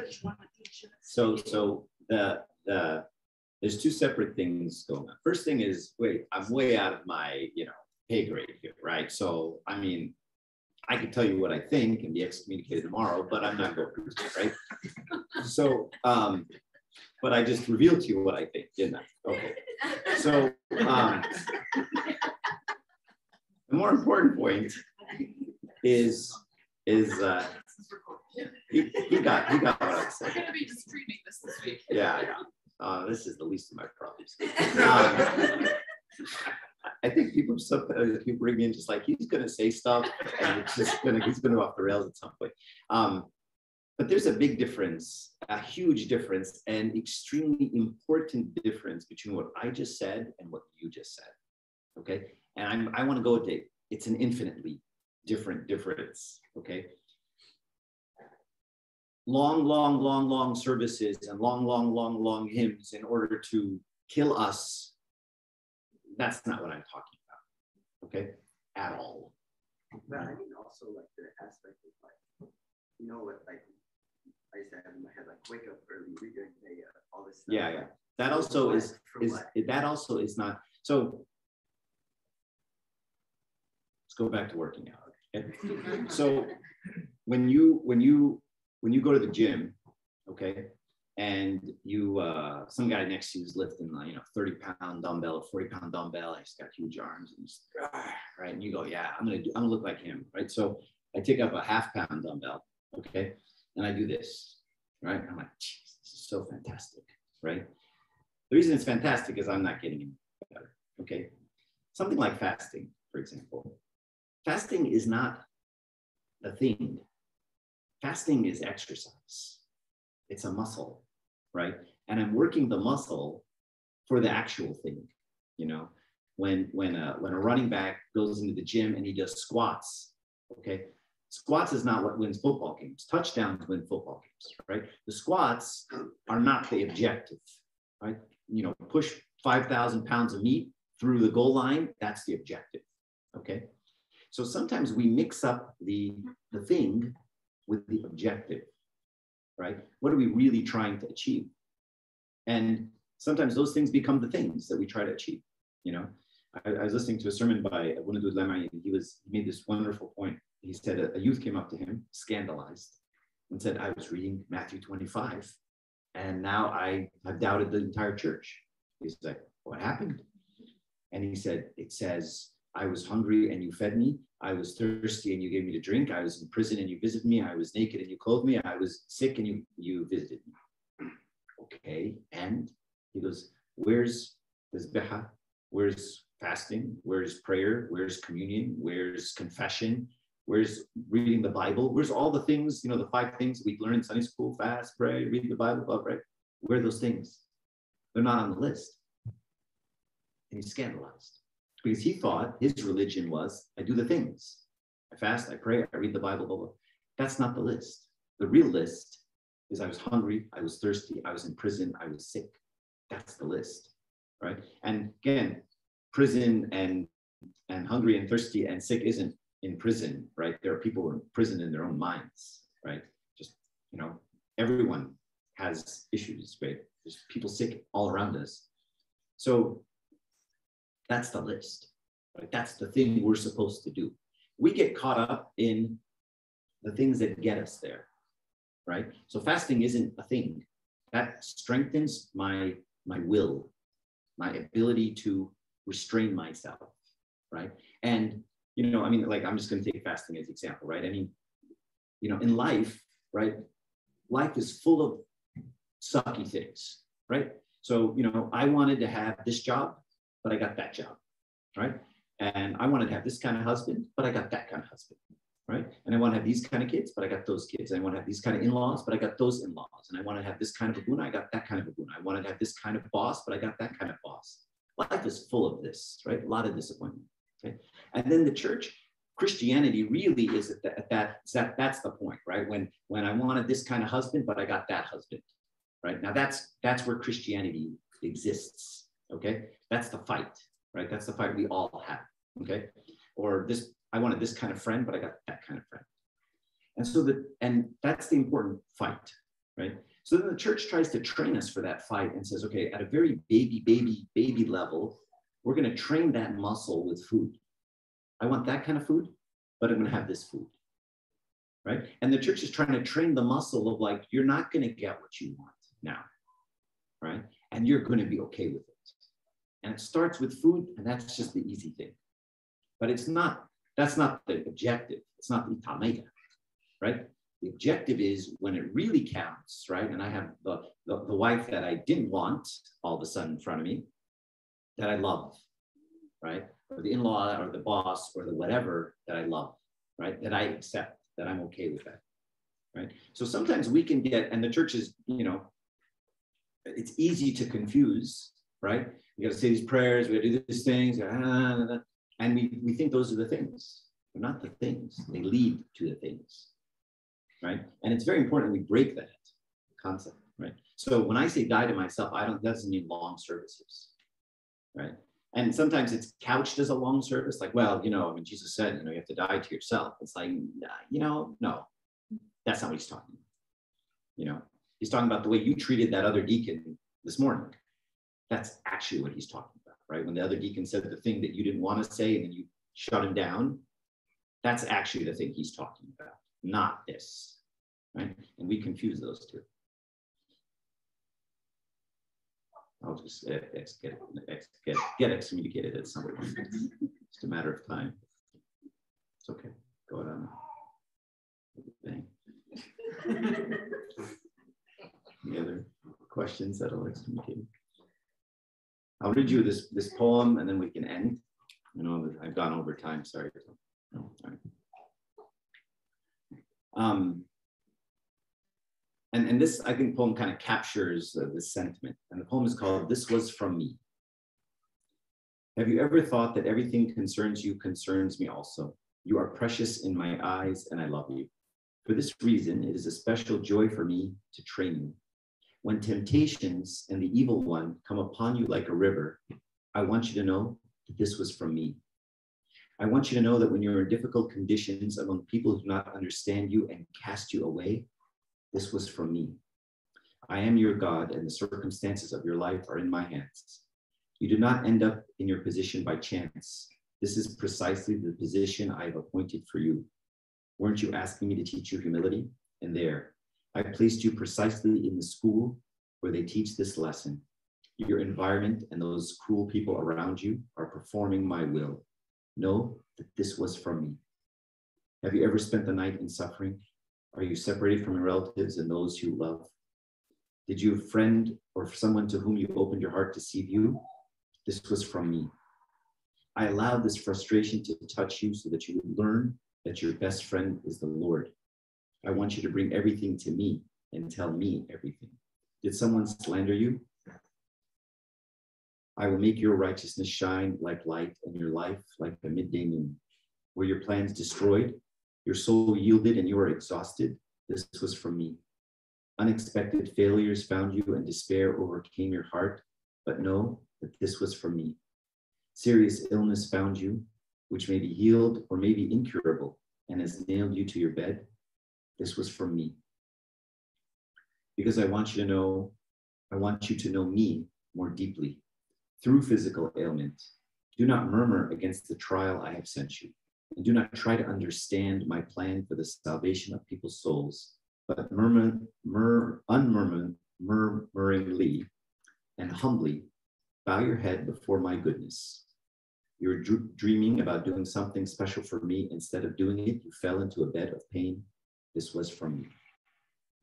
so so the the there's two separate things going on. First thing is, wait, I'm way out of my, you know, pay grade here, right? So, I mean, I could tell you what I think and be excommunicated tomorrow, but I'm not going to right? (laughs) So, um, but I just revealed to you what I think, didn't I? Okay. So, um, the more important point is is uh, he, he got he got what I said. We're gonna be streaming this this week. Yeah, yeah. Uh, this is the least of my problems. (laughs) Um, I think people sometimes people bring me in just like he's going to say stuff and it's just going to he's going to off the rails at some point. Um, but there's a big difference, a huge difference, and extremely important difference between what I just said and what you just said. Okay, and I'm, I want to go to it's an infinitely different difference. Okay, long, long, long, long services and long, long, long, long hymns in order to kill us. That's not what I'm talking about, okay, at all. But I mean also like the aspect of like, you know what, like I used to have in my head, like wake up early, read your day, uh, all this stuff. Yeah, yeah. That also is is that also is not so. Let's go back to working out. Okay? (laughs) so when you when you when you go to the gym, okay, and you uh, some guy next to you is lifting like you know 30 pound dumbbell, 40 pound dumbbell, he's got huge arms, and he's, right, and you go, yeah, I'm gonna do, I'm gonna look like him, right? So I take up a half pound dumbbell, okay, and I do this, right? I'm like, this is so fantastic, right? The reason it's fantastic is I'm not getting any better, okay? Something like fasting, for example. Fasting is not a thing. Fasting is exercise. It's a muscle, right? And I'm working the muscle for the actual thing. You know, when when a when a running back goes into the gym and he does squats, okay, squats is not what wins football games. Touchdowns win football games, right? The squats are not the objective, right? You know, push five thousand pounds of meat through the goal line. That's the objective, okay. So sometimes we mix up the the thing with the objective, right? What are we really trying to achieve? And sometimes those things become the things that we try to achieve. You know, I, I was listening to a sermon by Abouna Daoud Lamei, and he was he made this wonderful point. He said a, a youth came up to him, scandalized, and said, "I was reading Matthew 25, and now I have doubted the entire church." He's like, "What happened?" And he said, "It says." I was hungry and you fed me. I was thirsty and you gave me to drink. I was in prison and you visited me. I was naked and you clothed me. I was sick and you, you visited me. (clears throat) Okay. And he goes, Where's tasbeha? Where's fasting? Where's prayer? Where's communion? Where's confession? Where's reading the Bible? Where's all the things, you know, the five things we learn in Sunday school fast, pray, read the Bible, love, right? Where are those things? They're not on the list. And he's scandalized because he thought his religion was I do the things. I fast, I pray, I read the Bible, blah, blah. That's not the list. The real list is I was hungry, I was thirsty, I was in prison, I was sick. That's the list, right? And again, prison and and hungry and thirsty and sick isn't in prison, right? There are people in prison in their own minds, right? Just you know, everyone has issues, right? There's people sick all around us. So that's the list, right? That's the thing we're supposed to do. We get caught up in the things that get us there, right? So fasting isn't a thing that strengthens my my will, my ability to restrain myself, right? And you know, I mean, like I'm just going to take fasting as example, right? I mean, you know, in life, right? Life is full of sucky things, right? So, you know, I wanted to have this job but I got that job, right? And I wanted to have this kind of husband, but I got that kind of husband, right? And I want to have these kind of kids, but I got those kids. And I want to have these kind of in-laws, but I got those in-laws. And I want to have this kind of a boon, I got that kind of a boon. I wanted to have this kind of boss, but I got that kind of boss. Life is full of this, right? A lot of disappointment. Okay. And then the church, Christianity really is at, at that, that that's the point, right? When when I wanted this kind of husband, but I got that husband, right? Now that's that's where Christianity exists. Okay, that's the fight, right? That's the fight we all have. Okay, or this I wanted this kind of friend, but I got that kind of friend. And so that and that's the important fight, right? So then the church tries to train us for that fight and says, okay, at a very baby, baby, baby level, we're going to train that muscle with food. I want that kind of food, but I'm going to have this food. Right. And the church is trying to train the muscle of like, you're not going to get what you want now. Right. And you're going to be okay with it. And it starts with food, and that's just the easy thing. But it's not, that's not the objective. It's not the tamega, right? The objective is when it really counts, right? And I have the, the, the wife that I didn't want all of a sudden in front of me, that I love, right? Or the in-law or the boss or the whatever that I love, right? That I accept, that I'm okay with that, right? So sometimes we can get, and the church is, you know, it's easy to confuse, right? We got to say these prayers, we got to do these things, ah, and we, we think those are the things. They're not the things, they lead to the things, right? And it's very important we break that concept, right? So when I say die to myself, I don't, doesn't mean long services, right? And sometimes it's couched as a long service, like, well, you know, I mean, Jesus said, you know, you have to die to yourself. It's like, you know, no, that's not what he's talking about. You know, he's talking about the way you treated that other deacon this morning, that's actually what he's talking about, right? When the other deacon said the thing that you didn't want to say and then you shut him down, that's actually the thing he's talking about, not this, right? And we confuse those two. I'll just uh, ex get, ex get, get excommunicated at some point. It's just a matter of time. It's okay. Go ahead. on. (laughs) Any other questions that'll excommunicate? I'll read you this, this poem and then we can end. I know I've gone over time, sorry. No, Um, and, and this, I think, poem kind of captures uh, the sentiment. And the poem is called This Was From Me. Have you ever thought that everything concerns you concerns me also? You are precious in my eyes, and I love you. For this reason, it is a special joy for me to train you. When temptations and the evil one come upon you like a river, I want you to know that this was from me. I want you to know that when you're in difficult conditions among people who do not understand you and cast you away, this was from me. I am your God, and the circumstances of your life are in my hands. You did not end up in your position by chance. This is precisely the position I have appointed for you. Weren't you asking me to teach you humility? And there, I placed you precisely in the school where they teach this lesson. Your environment and those cruel people around you are performing my will. Know that this was from me. Have you ever spent the night in suffering? Are you separated from your relatives and those you love? Did you have a friend or someone to whom you opened your heart deceive you? This was from me. I allowed this frustration to touch you so that you would learn that your best friend is the Lord. I want you to bring everything to me and tell me everything. Did someone slander you? I will make your righteousness shine like light and your life like a midday moon. Were your plans destroyed? Your soul yielded and you were exhausted? This was from me. Unexpected failures found you and despair overcame your heart, but know that this was from me. Serious illness found you, which may be healed or may be incurable and has nailed you to your bed. This was for me. Because I want you to know, I want you to know me more deeply through physical ailment. Do not murmur against the trial I have sent you, and do not try to understand my plan for the salvation of people's souls, but murmur, mur, unmurmur, murmuringly and humbly bow your head before my goodness. You're dr- dreaming about doing something special for me. Instead of doing it, you fell into a bed of pain. This was from me.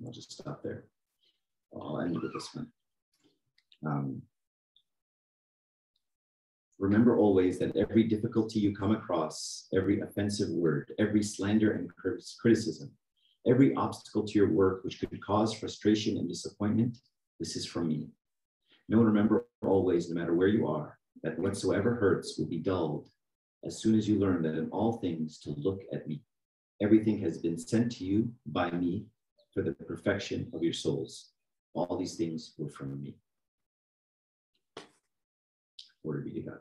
I'll just stop there. I'll end with this one. Um, remember always that every difficulty you come across, every offensive word, every slander and criticism, every obstacle to your work which could cause frustration and disappointment, this is from me. And remember always, no matter where you are, that whatsoever hurts will be dulled as soon as you learn that in all things to look at me. Everything has been sent to you by me for the perfection of your souls. All these things were from me. Glory be to God.